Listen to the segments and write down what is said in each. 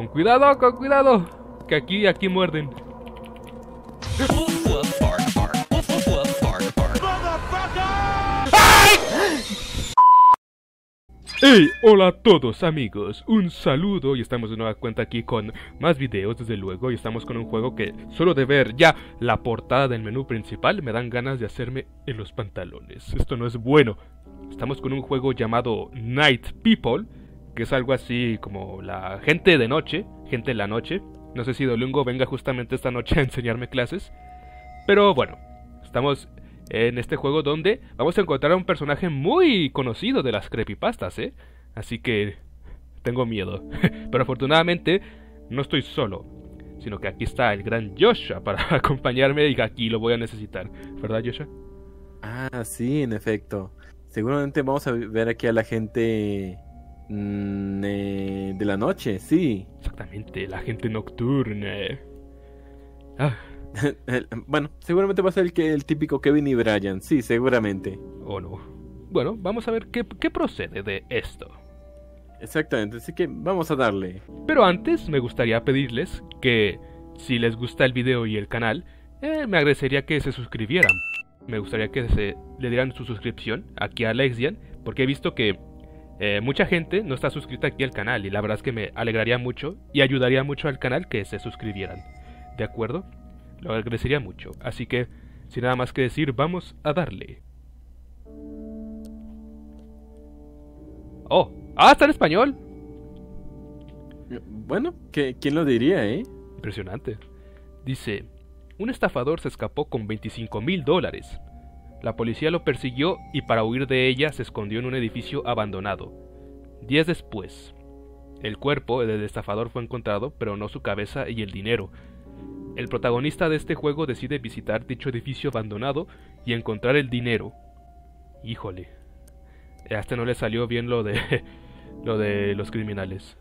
Con cuidado, con cuidado. Que aquí, aquí muerden. Hey, hola a todos amigos, un saludo y estamos de nueva cuenta aquí con más videos desde luego y estamos con un juego que solo de ver ya la portada del menú principal me dan ganas de hacerme en los pantalones. Esto no es bueno. Estamos con un juego llamado Night People, que es algo así como la gente de noche, gente de la noche. No sé si Dolungo venga justamente esta noche a enseñarme clases, pero bueno, estamos en este juego donde vamos a encontrar a un personaje muy conocido de las creepypastas, ¿eh? Así que tengo miedo. Pero afortunadamente no estoy solo, sino que aquí está el gran Joshua para acompañarme y aquí lo voy a necesitar. ¿Verdad, Joshua? Ah, sí, en efecto. Seguramente vamos a ver aquí a la gente mm, eh, de la noche, sí. Exactamente, la gente nocturna. Ah, bueno, seguramente va a ser el, que, el típico Kevin y Brian, sí, seguramente. ¿O no? Bueno, vamos a ver qué, qué procede de esto. Exactamente, así que vamos a darle. Pero antes me gustaría pedirles que si les gusta el video y el canal, eh, me agradecería que se suscribieran. Me gustaría que se le dieran su suscripción aquí a Lexian, porque he visto que eh, mucha gente no está suscrita aquí al canal y la verdad es que me alegraría mucho y ayudaría mucho al canal que se suscribieran. ¿De acuerdo? Lo agradecería mucho. Así que, sin nada más que decir, vamos a darle. Oh, ah, está en español. Bueno, ¿quién lo diría, eh? Impresionante. Dice, un estafador se escapó con 25 mil dólares. La policía lo persiguió y para huir de ella se escondió en un edificio abandonado. Días después, el cuerpo del estafador fue encontrado, pero no su cabeza y el dinero, el protagonista de este juego decide visitar dicho edificio abandonado y encontrar el dinero. Híjole. A este no le salió bien lo de lo de los criminales.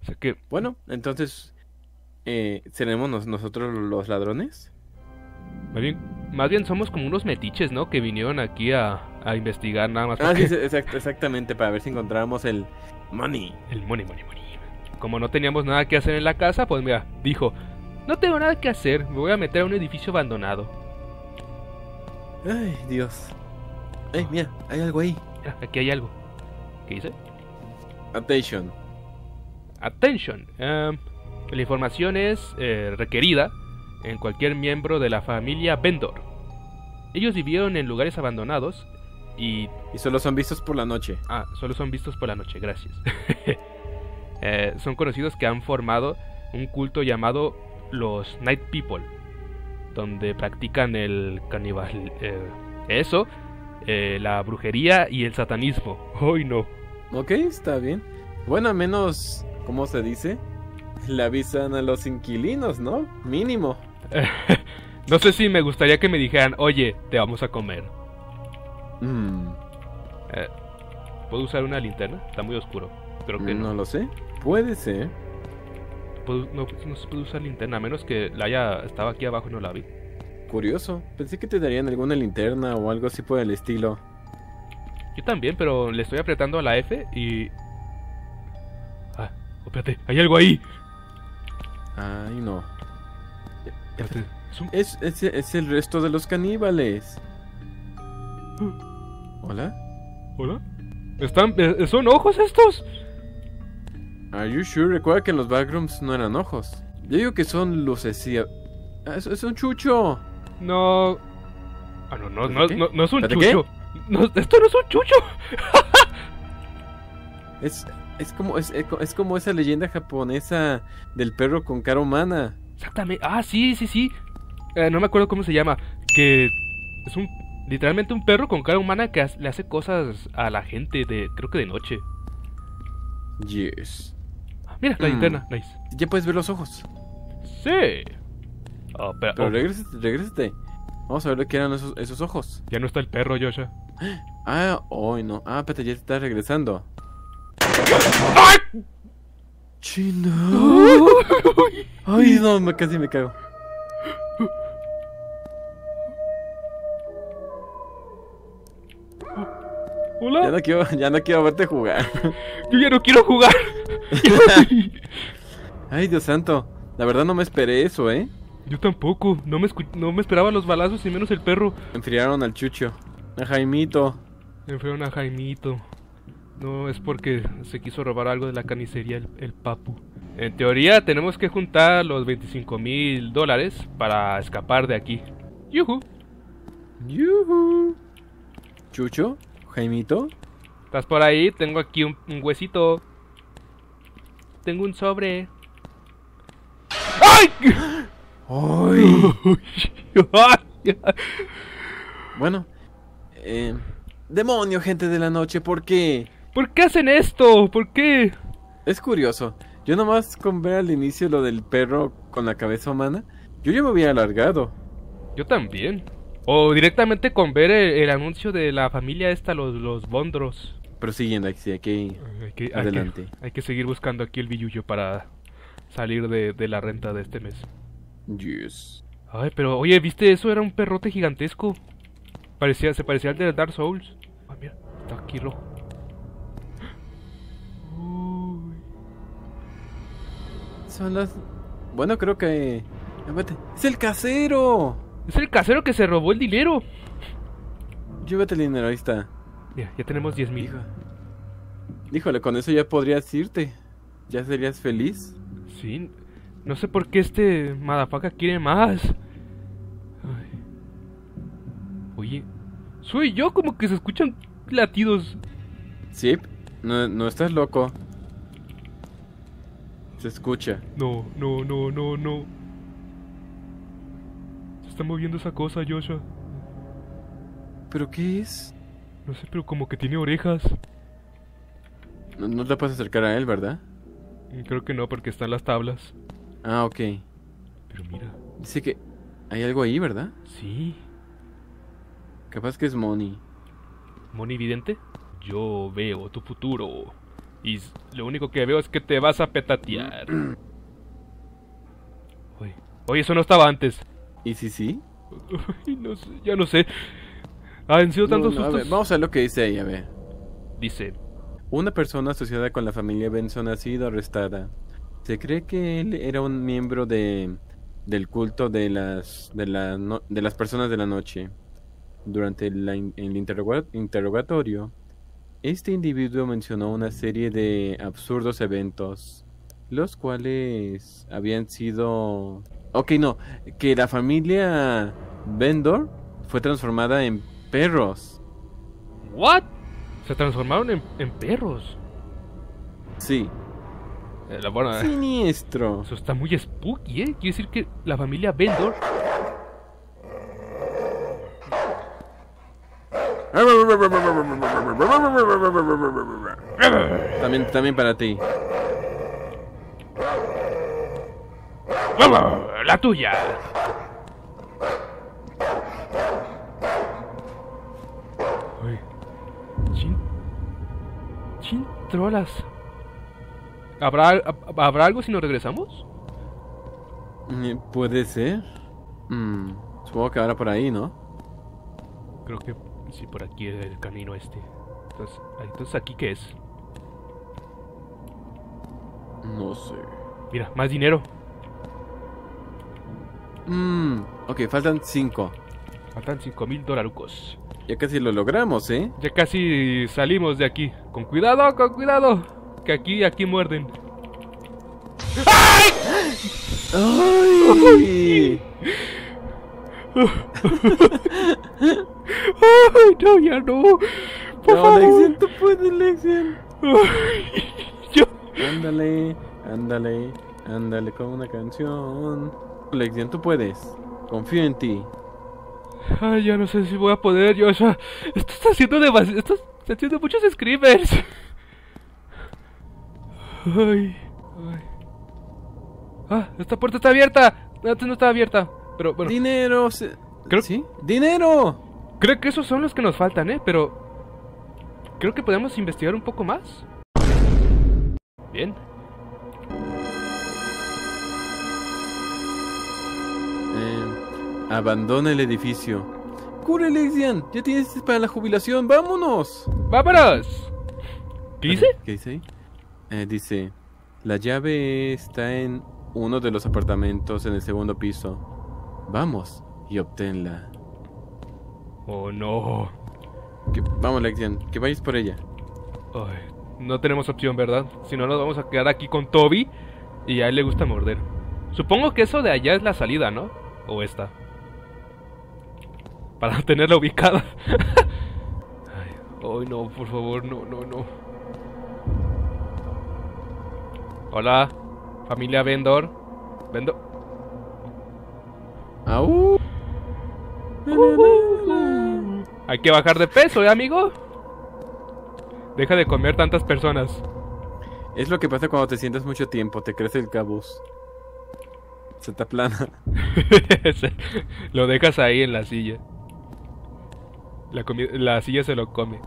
O sea que bueno, entonces eh, seremos nosotros los ladrones. Más bien, más bien somos como unos metiches, ¿no? Que vinieron aquí a, a investigar nada más. Ah, sí, exactamente, para ver si encontramos el money. El money, money, money como no teníamos nada que hacer en la casa, pues mira, dijo, no tengo nada que hacer, me voy a meter a un edificio abandonado. Ay, Dios. Ay, mira, hay algo ahí. Mira, aquí hay algo. ¿Qué dice? Attention. Attention. Em, la información es eh, requerida en cualquier miembro de la familia Vendor. Ellos vivieron en lugares abandonados y... Y solo son vistos por la noche. Ah, solo son vistos por la noche, gracias. Eh, son conocidos que han formado un culto llamado los Night People, donde practican el canibal. Eh, eso, eh, la brujería y el satanismo. Hoy no. Ok, está bien. Bueno, al menos, ¿cómo se dice? Le avisan a los inquilinos, ¿no? Mínimo. no sé si me gustaría que me dijeran, oye, te vamos a comer. Mm. ¿Puedo usar una linterna? Está muy oscuro. Creo que no. No lo sé. Puede ser. no, no se puede usar linterna, a menos que la haya estaba aquí abajo y no la vi. Curioso. Pensé que te darían alguna linterna o algo así por el estilo. Yo también, pero le estoy apretando a la F y... Ah, espérate, hay algo ahí. Ay, no. Es, es, es, el resto de los caníbales. ¿Hola? ¿Hola? ¿Están, eh, ¿Son ojos estos? Are you sure? Recuerda que en los backrooms no eran ojos. Yo digo que son luces y... Ah, es, un chucho. No. Ah, no, no, no, no, es un chucho. No, esto no es un chucho. es, es, como, es, es como esa leyenda japonesa del perro con cara humana. Exactamente. Ah, sí, sí, sí. Eh, no me acuerdo cómo se llama. Que es un literalmente un perro con cara humana que le hace cosas a la gente de creo que de noche. Yes. Mira, la mm. linterna, nice. Ya puedes ver los ojos. Sí. Oh, pero, pero oh. regrésate, Vamos a ver qué eran esos, esos ojos. Ya no está el perro, Joshua. Ah, hoy no. Ah, espérate, ya está regresando. ¡Ay! ¡Chino! Ay, no, me, casi me cago. Hola. Ya no quiero, ya no quiero verte jugar. Yo ya no quiero jugar. Ay, Dios santo. La verdad no me esperé eso, ¿eh? Yo tampoco. No me, no me esperaba los balazos y menos el perro. Enfriaron al chucho. A Jaimito. Me fueron a Jaimito. No, es porque se quiso robar algo de la carnicería el, el papu. En teoría tenemos que juntar los 25 mil dólares para escapar de aquí. Yuhu. Yuhu. ¿Chucho? ¿Jaimito? ¿Estás por ahí? Tengo aquí un, un huesito. Tengo un sobre. ¡Ay! ¡Ay! ¡Ay! Bueno. Eh, demonio, gente de la noche, ¿por qué? ¿Por qué hacen esto? ¿Por qué? Es curioso. Yo nomás con ver al inicio lo del perro con la cabeza humana, yo ya me había alargado. Yo también. O directamente con ver el, el anuncio de la familia esta, los, los Bondros. Pero siguiendo, aquí, aquí. Hay que, hay que- Adelante. Hay que, seguir buscando aquí el billullo para salir de, de la renta de este mes. Yes. Ay, pero oye, ¿viste eso? Era un perrote gigantesco. Parecía, se parecía al de Dark Souls. Ay, mira, está aquí rojo. Son las. Bueno, creo que. ¡Es el casero! Es el casero que se robó el dinero. Llévate el dinero, ahí está. Mira, ya tenemos 10 mil. Híjole, con eso ya podrías irte. ¿Ya serías feliz? Sí, no sé por qué este madafaca quiere más. Ay. Oye, soy yo como que se escuchan latidos. Sí, no, no estás loco. Se escucha. No, no, no, no, no. Se está moviendo esa cosa, Joshua. ¿Pero qué es? No sé, pero como que tiene orejas. No, no te puedes acercar a él, ¿verdad? Mm, Creo que no, porque están las tablas. Ah, ok. Pero mira, Dice que hay algo ahí, ¿verdad? sí. Capaz que es Money. Moni Vidente, yo veo tu futuro. Y lo único que veo es que te vas a petatear. Oye, oye, eso no estaba antes. ¿Y si sí? No sé, ya no sé. Han sido tantos No, no, a sustos. ver, vamos a ver lo que dice ahí, a ver. Dice, Una persona asociada con la familia Benson ha sido arrestada. Se cree que él era un miembro de del culto de las de, la no- de las personas de la noche. Durante la el interroga- interrogatorio, este individuo mencionó una serie de absurdos eventos, los cuales habían sido... Ok, no, que la familia Vendor fue transformada en perros. ¿What? Se transformaron en, en perros. Sí, la- eh, siniestro. eso está muy spooky, ¿eh? Quiere decir que la familia Vendor... También, también para ti. ¡La tuya! Uy. Chin... Chin trolas. ¿Habrá, hab- ¿Habrá algo si nos regresamos? Mm, Puede ser. Mm, supongo que ahora por ahí, ¿no? Creo que sí, por aquí es el camino este. Entonces, entonces ¿aquí qué es? No sé. Mira, más dinero. Mm, ok, faltan cinco. Faltan 5 mil dolarucos. Ya casi lo logramos, ¿eh? Ya casi salimos de aquí. Con cuidado, con cuidado. Que aquí, aquí muerden. ¡Ay! ¡Ay, no, ya no! ¡Por No, favor! Lexian, tú puedes, Lexian. Yo- Ándale, ándale, ándale con una canción. Lexian, tú puedes. Confío en ti. Ay, ya no sé si voy a poder, Joshua. Esto está haciendo demasiado. Esto está haciendo muchos screamers. Ay, ay. Ah, esta puerta está abierta. Antes no estaba abierta. Pero bueno, Dinero. se- Creo- ¿Sí? ¡Dinero! creo que esos son los que nos faltan, ¿eh? Pero. Creo que podemos investigar un poco más. Bien. Eh, abandona el edificio. ¡Corre, Lexian! Ya tienes para la jubilación, ¡vámonos! ¡Vámonos! ¿Qué dice? ¿Qué dice ahí? Eh, dice, la llave está en uno de los apartamentos en el segundo piso. Vamos y obténla. Oh no. Que- vamos, Lexian, que vayas por ella. Ay, no tenemos opción, ¿verdad? Si no, nos vamos a quedar aquí con Toby y a él le gusta morder. Supongo que eso de allá es la salida, ¿no? O esta. Para tenerla ubicada. Ay, no, por favor, no, no, no. Hola, familia Vendor. Vendo. ¡Au! Hay que bajar de peso, ¿eh, amigo? Deja de comer tantas personas. Es lo que pasa cuando te sientas mucho tiempo, te crece el cabuz. Se te aplana. Lo dejas ahí en la silla. La, silla se lo come.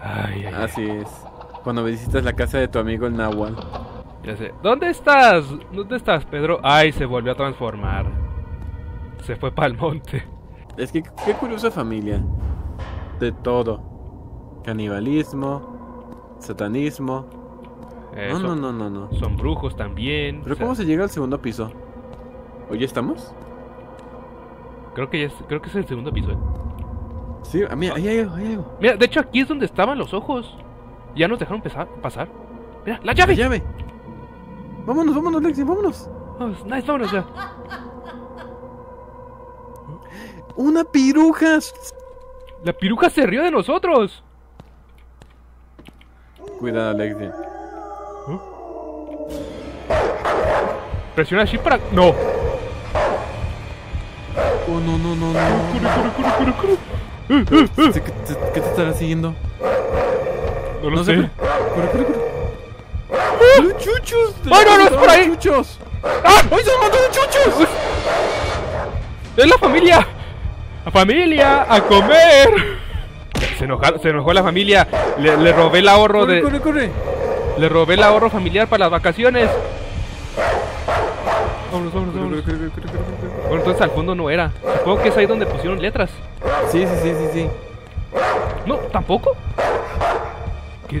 Ay, ay, ay. Así es. Cuando visitas la casa de tu amigo el Nahual. Ya sé. ¿Dónde estás? ¿Dónde estás, Pedro? Ay, se volvió a transformar. Se fue para el monte. Es que qué curiosa familia. De todo. Canibalismo, satanismo. Eh, no, no, son, no, no, no. son brujos también. Pero o sea, ¿cómo se llega al segundo piso? ¿Oye estamos? creo, que ya es, creo que es el segundo piso. eh. Sí, ah, mira, ahí hay algo, hay algo. Mira, de hecho aquí es donde estaban los ojos. Ya nos dejaron pasar. Mira, la La llave. Vámonos, vámonos, Lexi, vámonos. Vamos, nice, vámonos ya. Una piruja. La piruja se rió de nosotros. Cuidado, Lexi. Presiona así para. ¡No! Oh, no, no, no, no. Corre, corre, corre, corre. ¿Qué, qué- qué te estará siguiendo? No lo No sé. sé. Corre, corre, corre. ¡Son chuchos! ¡Ay, no, no, es por ahí! ¡Chuchos! ¡Ah! ¡Ay, son un montón de chuchos! ¡Es la familia! ¡La familia! ¡A comer! Se, enoja- se enojó la familia. Le, le robé el ahorro Corre, de. corre, corre. Le robé el ahorro familiar para las vacaciones. Vámonos, vámonos, vámonos. Bueno, entonces al fondo no era. Supongo que es ahí donde pusieron letras. Sí, sí, sí, sí, sí. No, tampoco. ¿Qué?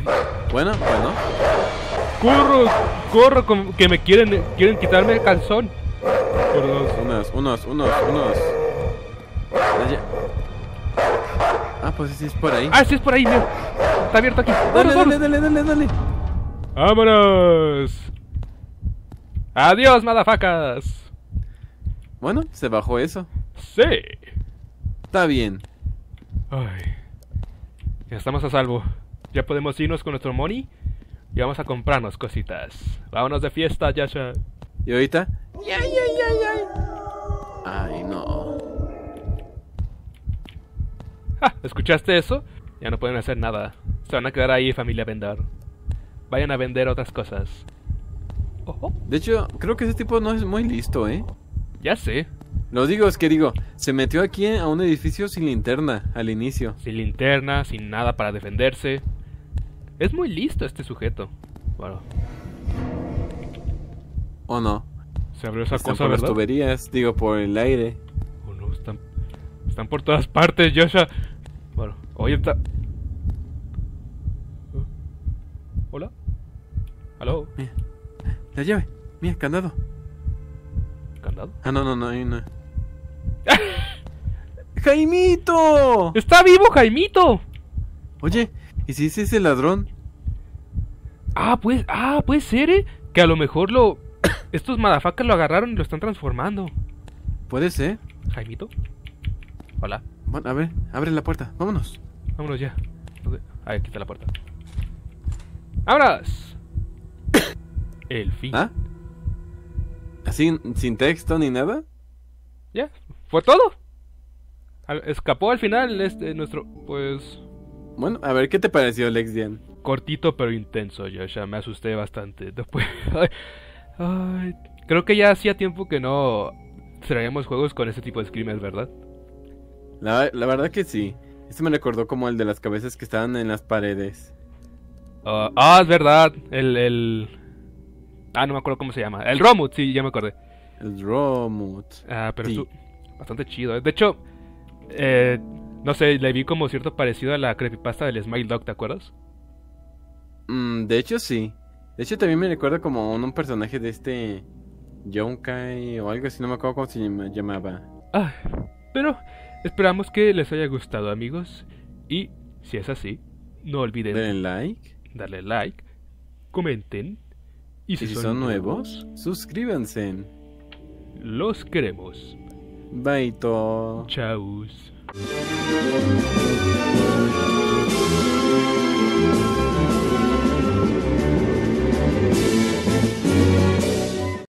Bueno, bueno. Corro, corro, que me quieren, quieren quitarme el calzón. Por dos. Unos, unos, unos, unos. Allá. Ah, pues sí, es por ahí. Ah, sí, es por ahí, mira. Está abierto aquí. dale, dale, dale, dale, dale. Vámonos. Adiós, madafacas. Bueno, se bajó eso. Sí. Está bien. Ay. Ya estamos a salvo. Ya podemos irnos con nuestro money y vamos a comprarnos cositas. Vámonos de fiesta, Yasha. ¿Y ahorita? ¡Ay, ay, ay, ay! Ay, no. Ja, ¿Escuchaste eso? Ya no pueden hacer nada. Se van a quedar ahí, familia vender. Vayan a vender otras cosas. Ojo, De hecho, creo que ese tipo no es muy listo, ¿eh? ya sé. Lo digo, es que digo, se metió aquí a un edificio sin linterna al inicio. Sin linterna, sin nada para defenderse. Es muy listo este sujeto. Bueno, ¿O no? se abrió esa Están cosa, por las tuberías, digo, por el aire. Oh, no, están, están por todas partes, Yasha. Bueno, oye, está... ¿Oh? ¿Hola? ¿Aló? Mira, la llave. Mira, candado. ¿Candado? Ah, no, no, no, ahí no. ¡Jaimito! ¡Está vivo, Jaimito! Oye, ¿y si ese es el ladrón? Ah, pues, ah, puede ser, ¿eh? Que a lo mejor lo... Estos madafacas lo agarraron y lo están transformando. Puede ser. Jaimito. Hola. Bueno, a ver, abre la puerta. Vámonos. Vámonos ya. Ahí, está la puerta. ¡Vámonos! El fin. ¿Ah? ¿Así, sin texto ni nada? Ya, fue todo. Al- escapó al final este nuestro, pues, Bueno, a ver, ¿qué te pareció, Lex Dian? cortito pero intenso. Yo ya me asusté bastante. Después, ay, ay, creo que ya hacía tiempo que no traíamos juegos con ese tipo de screamers, ¿verdad? La, la verdad que sí. Este me recordó como el de las cabezas que estaban en las paredes. Ah, ah, es verdad. El, el, ah, no me acuerdo cómo se llama. El Romut, sí, ya me acordé. El Romut. Ah, pero Sí. bastante chido. ¿eh? De hecho, eh, no sé, le vi como cierto parecido a la creepypasta del Smile Dog, ¿te acuerdas? Mm, de hecho, sí. De hecho, también me recuerda como un, un personaje de este Yonkai o algo así, no me acuerdo cómo se llama- llamaba. Ah, pero esperamos que les haya gustado, amigos. Y si es así, no olviden Denle like. darle like, comenten. Y Y si, si son nuevos, suscríbanse. los queremos. Bye, to. Chaus. thank you